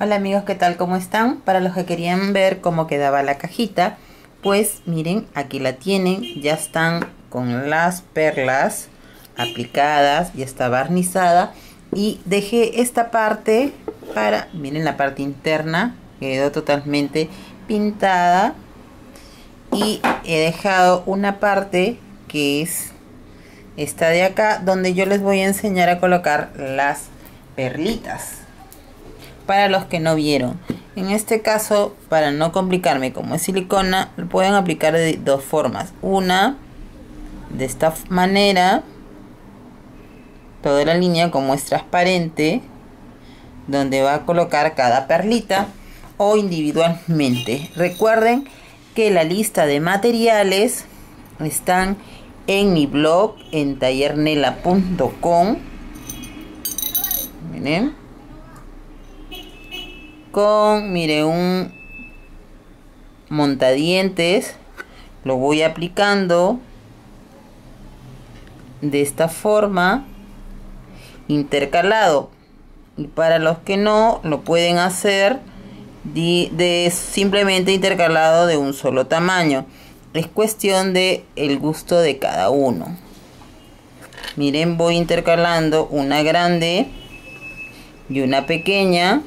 Hola amigos, ¿qué tal? ¿Cómo están? Para los que querían ver cómo quedaba la cajita, pues miren, aquí la tienen, ya están con las perlas aplicadas, ya está barnizada y dejé esta parte para, miren la parte interna, quedó totalmente pintada y he dejado una parte que es esta de acá donde yo les voy a enseñar a colocar las perlitas para los que no vieron. En este caso, para no complicarme, como es silicona, lo pueden aplicar de dos formas. Una, de esta manera, toda la línea como es transparente, donde va a colocar cada perlita o individualmente. Recuerden que la lista de materiales están en mi blog en tallernela.com. Miren con, mire, un montadientes. Lo voy aplicando de esta forma intercalado. Y para los que no lo pueden hacer de, simplemente intercalado de un solo tamaño. Es cuestión de el gusto de cada uno. Miren voy intercalando una grande y una pequeña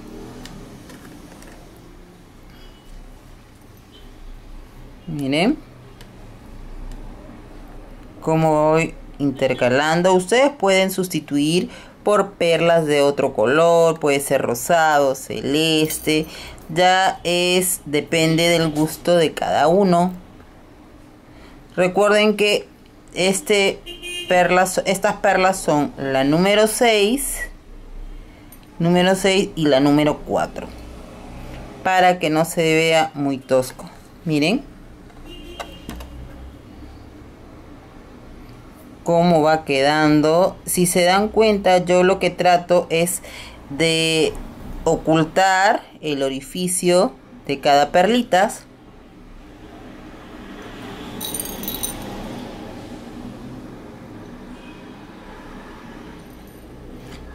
miren. Como voy intercalando ustedes pueden sustituir por perlas de otro color puede ser rosado celeste ya es depende del gusto de cada uno. Recuerden que este perlas estas perlas son la número 6 número 6 y la número 4 para que no se vea muy tosco. Miren cómo va quedando. Si se dan cuenta, yo lo que trato es de ocultar el orificio de cada perlitas.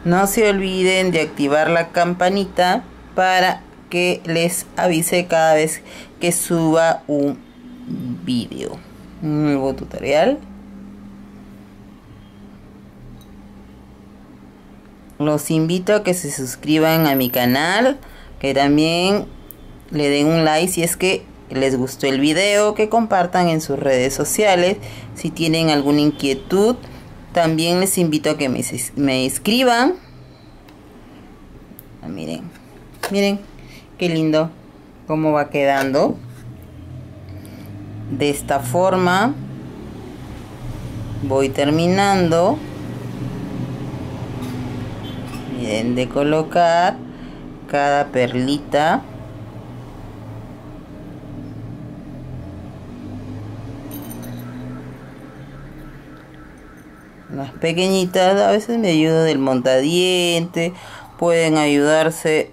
No se olviden de activar la campanita para que les avise cada vez que suba un vídeo. Un nuevo tutorial. Los invito a que se suscriban a mi canal, que también le den un like si es que les gustó el video, que compartan en sus redes sociales, si tienen alguna inquietud, también les invito a que me, me escriban. Ah, miren, miren qué lindo cómo va quedando. De esta forma voy terminando de colocar cada perlita. Las pequeñitas a veces me ayudo del montadiente pueden ayudarse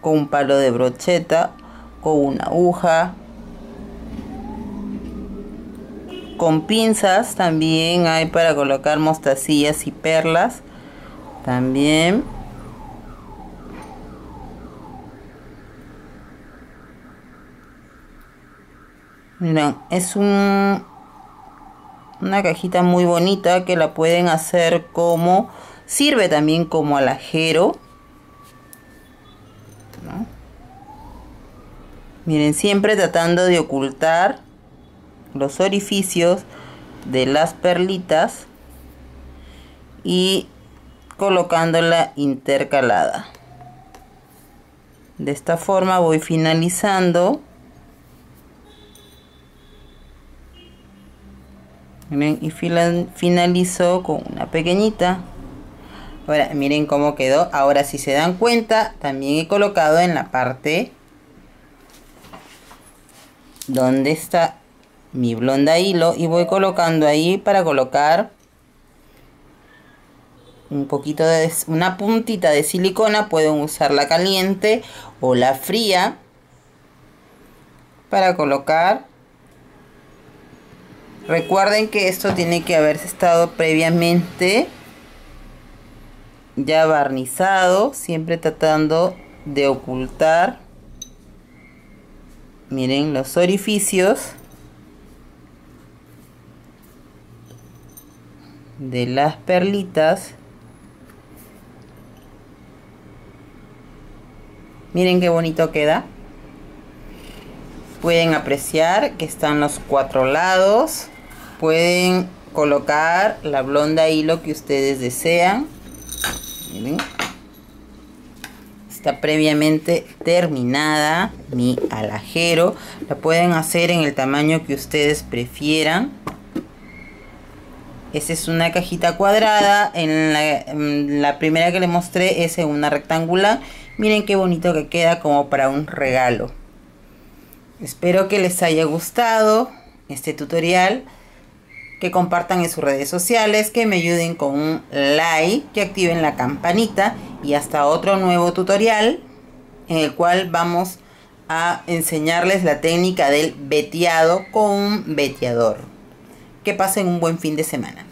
con un palo de brocheta con una aguja con pinzas también hay para colocar mostacillas y perlas también. Es un una cajita muy bonita que la pueden hacer como sirve también como alajero miren siempre tratando de ocultar los orificios de las perlitas y colocándola intercalada. De esta forma voy finalizando. Y finalizo con una pequeñita. Ahora miren cómo quedó. Ahora si se dan cuenta también he colocado en la parte donde está mi blonda hilo y voy colocando ahí para colocar un poquito de una puntita de silicona pueden usar la caliente o la fría para colocar. Recuerden que esto tiene que haberse estado previamente ya barnizado, siempre tratando de ocultar, miren los orificios de las perlitas. Miren qué bonito queda. Pueden apreciar que están los cuatro lados. Pueden colocar la blonda hilo que ustedes desean. Está previamente terminada mi alajero. La pueden hacer en el tamaño que ustedes prefieran. Esta es una cajita cuadrada. En la, en la, primera que les mostré es una rectangular. Miren qué bonito que queda como para un regalo. Espero que les haya gustado este tutorial. Que compartan en sus redes sociales. Que me ayuden con un like. Que activen la campanita. Y hasta otro nuevo tutorial. En el cual vamos a enseñarles la técnica del veteado con un veteador que pasen un buen fin de semana.